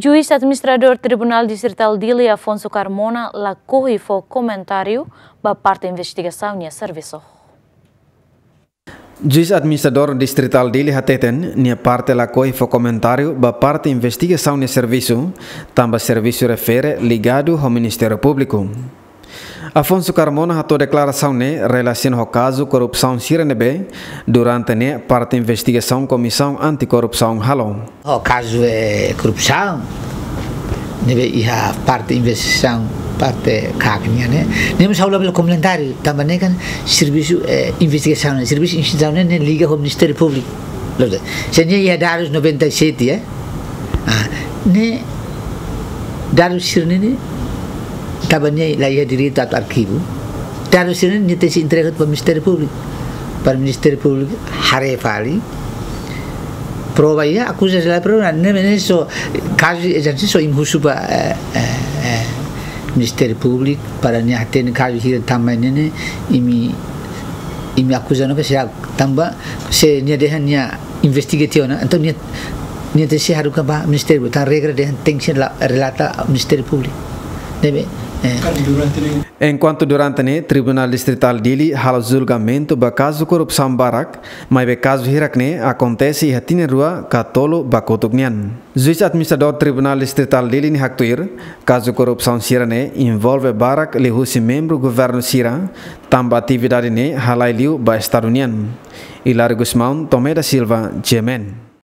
Juiz administrador Tribunal Distrital Dili Afonso Carmona lakuhi fo comentário ba parte investigação nia serviço. Juiz administrador distrital Dili Hateten nia parte lakuhi fo comentário ba parte investigação nia serviço, tamba serviço refere ligado ao Ministério Público. Afonso Carmona atou declaração ne relação ao caso corrupção Sirenebe durante ne parte investigação comissão anticorrupção Halo. O caso é corrupção, nebe iha parte investigação parte kaknya ne. Nem só o comentário também kan serviço eh, investigação, serviço instituição ne liga ao Ministério Público. Senya ia dados 97 eh. Ah, ne dados sirene tabannya lahir diri tak arkibu dan sini para Ministério Público para Ministério Público hari fali prova ia acusa la prova ne ne so caso esercício imhusu pa eh, eh, eh, Ministério Público para ni aten caso hira tambah ne imi imi acusa no que se tamba se ni dehan ni investigação então ni ni tesi haru ka Ministério Público tan regra dehan tension la relata Ministério Público deve Enquanto durante o Tribunal Distrital Dili hal julgamento ba caso corrupção barak, mas be caso hirakne acontece e hatine rua katolo bakotugnian. Juiz administrador Tribunal Distrital Dili ni haktuir, caso corrupção sirane envolve barak lihusi membro governo sira, tamba atividade ne halai liu ba estadunian. Hilário Guzmão, Tomé da Silva, Gemen.